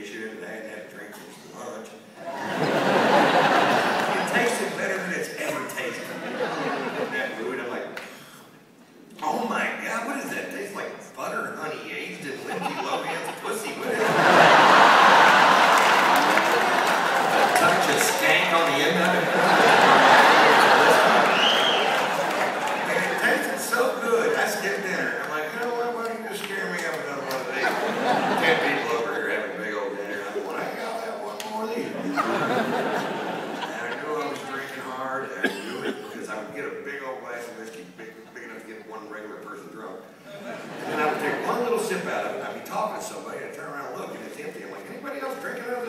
vacation and I hadn't had a drink since lunch. it tasted better than it's ever tasted. That mood, I'm like, oh my God, what does that taste like? Butter, honey, aged in Lindsay Lohan's pussy. What is that? A touch of stank on the end of it.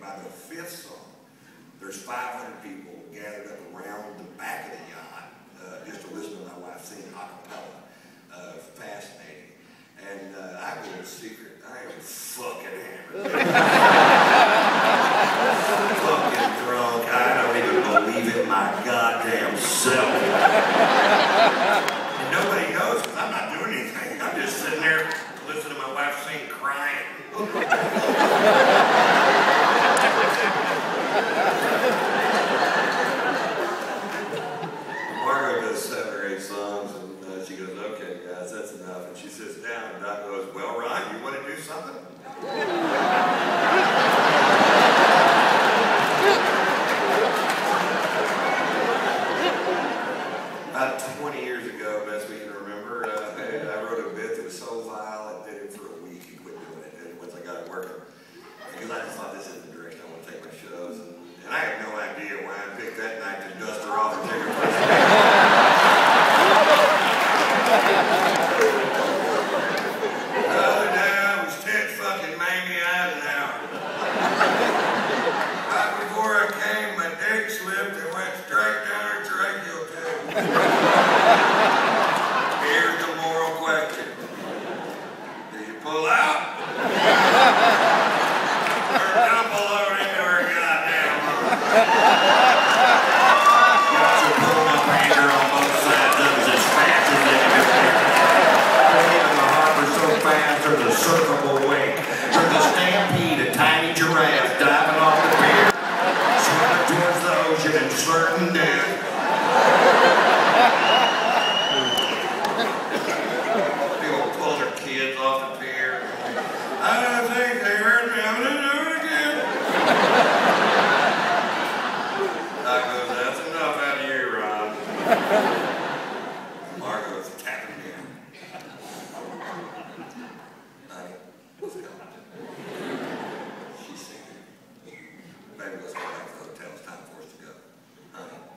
by the fifth song, there's 500 people gathered up around the back of the yacht uh, just to listen to my wife sing a cappella. Uh, fascinating. And uh, I go in secret. I am fucking hammered. About 20 years ago, best we can remember, uh, I wrote a bit that was so vile it did it for a week and quit doing it. And once I got it working, off the pier. I don't think they heard me. I'm going to do it again. I goes, that's enough out of you, Rob. Margo's tapping me out. Night. Let's go. She's singing. Baby, let's go back to the hotel. It's time for us to go. Honey.